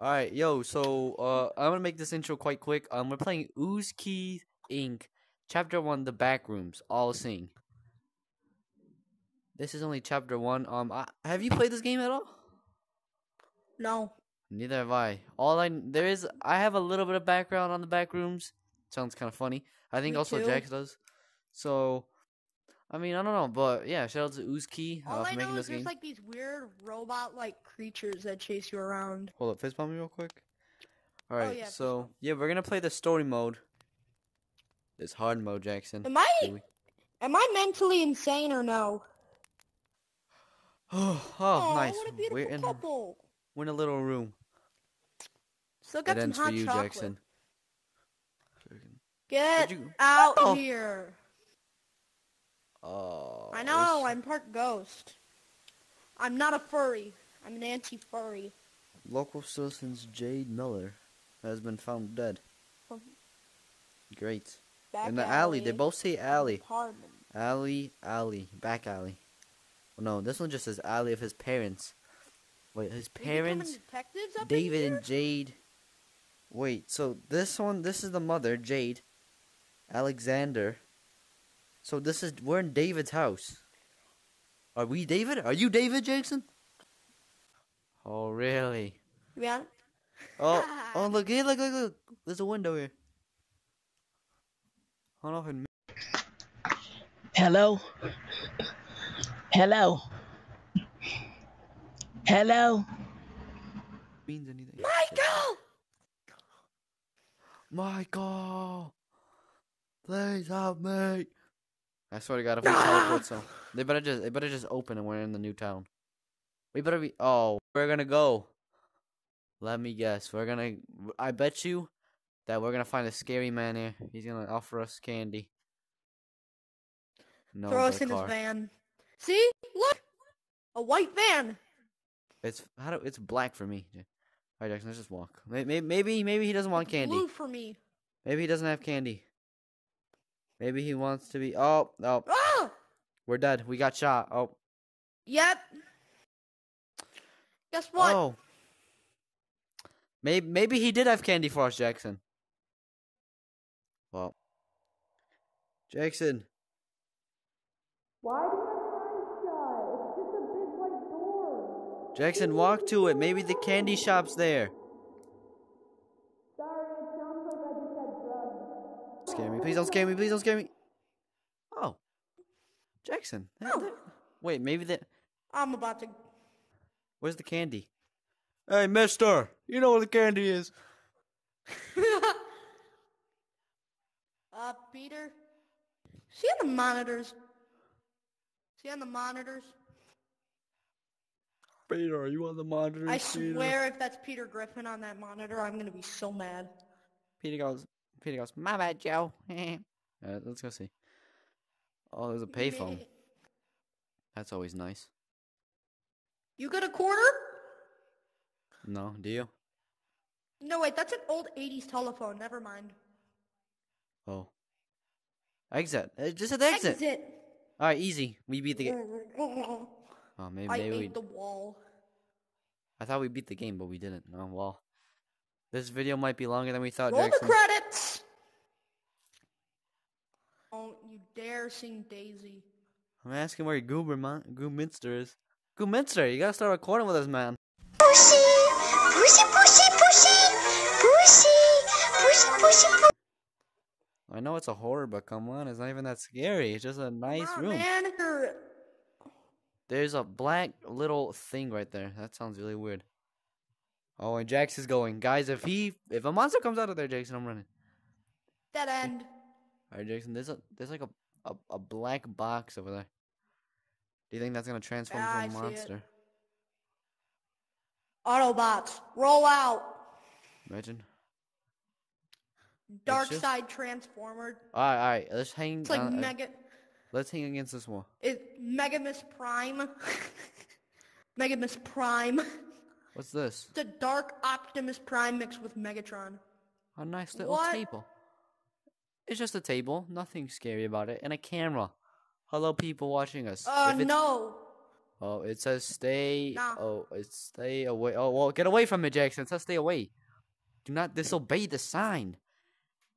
All right, yo. So uh, I'm gonna make this intro quite quick. Um, we're playing Ooze Key Inc. Chapter One: The Back Rooms. All sing. This is only chapter one. Um, I, have you played this game at all? No. Neither have I. All I there is, I have a little bit of background on the back rooms. Sounds kind of funny. I think Me also too. Jax does. So, I mean, I don't know, but yeah, shout out to Key All uh, I making know this is there's game. like these weird robot-like creatures that chase you around. Hold up, fist bump me real quick. All right, Oh, yeah, so yeah, we're gonna play the story mode. This hard mode, Jackson. Am I am I mentally insane or no? Oh, oh, nice. What a beautiful We're in, couple. we're in a little room. Still got That some ends hot for you, chocolate. Jackson. Get you- out Oh. here. Oh, I know, I'm part ghost. I'm not a furry. I'm an anti-furry. Local citizens Jade Miller has been found dead. Great. back in the alley. They both say alley. Apartment. Alley, alley, back alley. Oh, no, this one just says alley of his parents. Wait, his parents, detectives up David and Jade. Wait, so this one, this is the mother, Jade, Alexander. So this is we're in David's house. Are we David? Are you David Jackson? Oh really? Yeah. Oh, oh look here, look, look, look. There's a window here. Hold on, Hello? Hello? Hello? means anything. Michael! Michael, please help me. I swear to God, if we Ah! teleport, so they better just they better just open and we're in the new town. We better be. Oh, we're gonna go. Let me guess. We're gonna. I bet you that we're gonna find a scary man here. He's gonna offer us candy. No, Throw us in car. his van. See? Look! A white van! It's how do it's black for me. All right, Jackson, let's just walk. Maybe maybe maybe he doesn't want candy. Blue for me. Maybe he doesn't have candy. Maybe he wants to be. Oh, oh, Ah! we're dead. We got shot. Oh, Yep. Guess what? oh. Maybe maybe he did have candy for us, Jackson. Well, Jackson. Why do you shut? It's just a big white door. Jackson, walk to it. Maybe the candy shop's there. Me. Please don't scare me. Please don't scare me. Oh. Jackson. that- Oh. Wait, maybe the. I'm about to. Where's the candy? Hey, mister. You know where the candy is. uh, Peter? See on the monitors? See on the monitors? Peter, are you on the monitor? I swear if that's Peter Griffin on that monitor, I'm gonna be so mad. Peter goes. Peter goes. My bad, Joe. uh, let's go see. Oh, there's a payphone. That's always nice. You got a quarter? No, do you? No, wait, that's an old 80s telephone. Never mind. Oh. Exit. It just said exit. Exit. All right, easy. We beat the game. Oh, maybe, I maybe we. ate the wall. I thought we beat the game, but we didn't. Oh well. This video might be longer than we thought, Roll the credits! Don't you dare sing Daisy. I'm asking where Gooberman, Goominster is. Goominster, you gotta start recording with us, man. Pussy, pussy, pussy, pussy, pussy, pussy, pussy, pussy. I know it's a horror, but come on, it's not even that scary. It's just a nice Come on, room. man. There's a black little thing right there. That sounds really weird. Oh, and Jax is going, guys. If he, if a monster comes out of there, Jackson, I'm running. Dead end. All right, Jackson. There's a, there's like a, a, a black box over there. Do you think that's gonna transform Yeah, into a I monster? Autobots, roll out. Imagine. Dark just- side transformer. All right, all right. Let's hang. It's like uh, Mega. let's hang against this wall. It Megamus Prime. Megamus Prime. What's this? It's a dark Optimus Prime mixed with Megatron. A nice little What? table. It's just a table. Nothing scary about it. And a camera. Hello, people watching us. Uh, no. Oh, it says stay. Nah. Oh, it's stay away. Oh, well, get away from it, Jackson. It says stay away. Do not disobey the sign.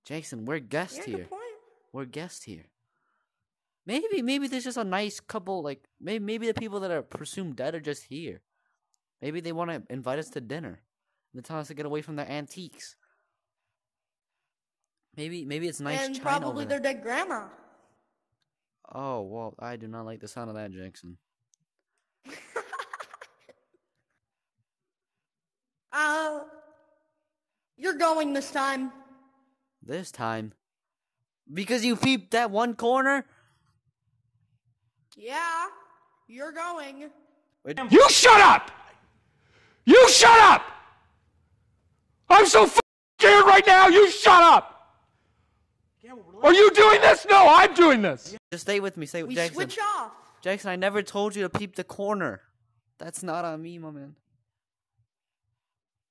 Jackson, we're guests Yeah, here. We're guests here. Maybe, maybe there's just a nice couple. Like, maybe, maybe the people that are presumed dead are just here. Maybe they want to invite us to dinner. They tell us to get away from their antiques. Maybe, maybe it's nice and china probably their dead grandma. Oh well, I do not like the sound of that, Jackson. Uh, you're going this time. This time, because you peeped that one corner. Yeah, you're going. You shut up! You shut up! I'm so f- scared right now. You shut up! Are you doing this? No, I'm doing this. Just stay with me. Stay We with Jackson. switch off. Jackson, I never told you to peep the corner. That's not on me, my man.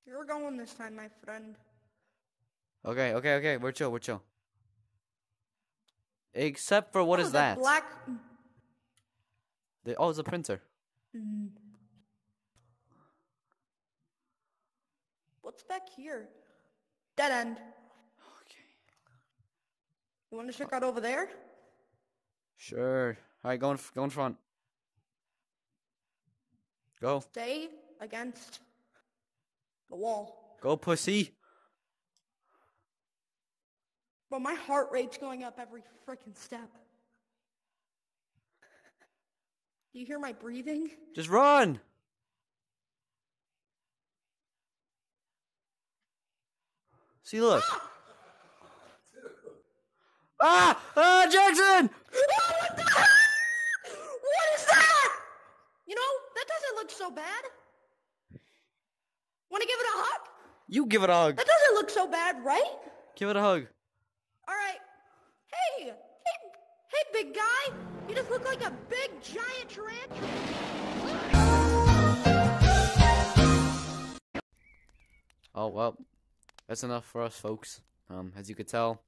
You're going this time, my friend. Okay, okay, okay. We're chill. We're chill. Except for what oh, is the that? Black. The- oh, it's a printer. Mm. What's back here? Dead end. You want to check out over there? Sure. All right, go in, go in front. Go, Stay against the wall. go, pussy. But my heart rate's going up every freaking step. Do you hear my breathing? Just run. See, look. Ah! Ah, Ah, Jackson! What, the what is that? You know, that doesn't look so bad. Want to give it a hug? You give it a hug. That doesn't look so bad, right? Give it a hug. All right. Hey, hey, hey, big guy. You just look like a big giant tarantula. Oh well, that's enough for us, folks. Um, as you could tell,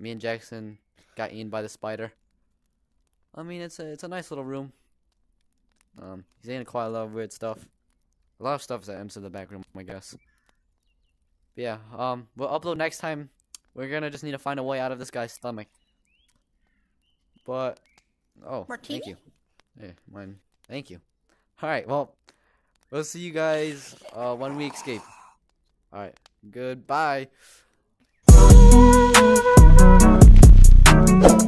me and Jackson got eaten by the spider. I mean, it's a it's a nice little room. Um, he's eating quite a lot of weird stuff. A lot of stuff that enters the back room, I guess. But yeah, um, we'll upload next time. We're gonna just need to find a way out of this guy's stomach. But, oh, Martini? thank you. Yeah, mine. Thank you. All right, well, we'll see you guys uh, when we escape. All right. Goodbye. Oh,